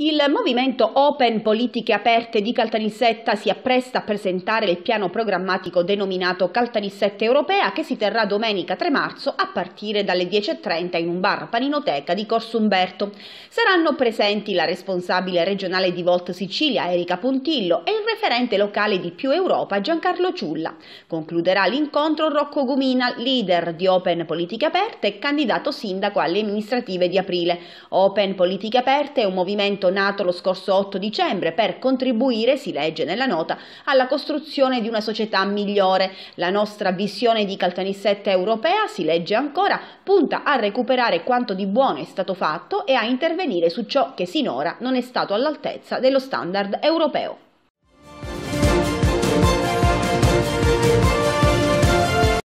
Il movimento Open Politiche Aperte di Caltanissetta si appresta a presentare il piano programmatico denominato Caltanissetta Europea che si terrà domenica 3 marzo a partire dalle 10.30 in un bar paninoteca di Corso Umberto. Saranno presenti la responsabile regionale di Volt Sicilia Erika Puntillo e referente locale di Più Europa Giancarlo Ciulla. Concluderà l'incontro Rocco Gumina, leader di Open Politiche Aperte e candidato sindaco alle amministrative di aprile. Open Politiche Aperte è un movimento nato lo scorso 8 dicembre per contribuire, si legge nella nota, alla costruzione di una società migliore. La nostra visione di Caltanissetta europea, si legge ancora, punta a recuperare quanto di buono è stato fatto e a intervenire su ciò che sinora non è stato all'altezza dello standard europeo.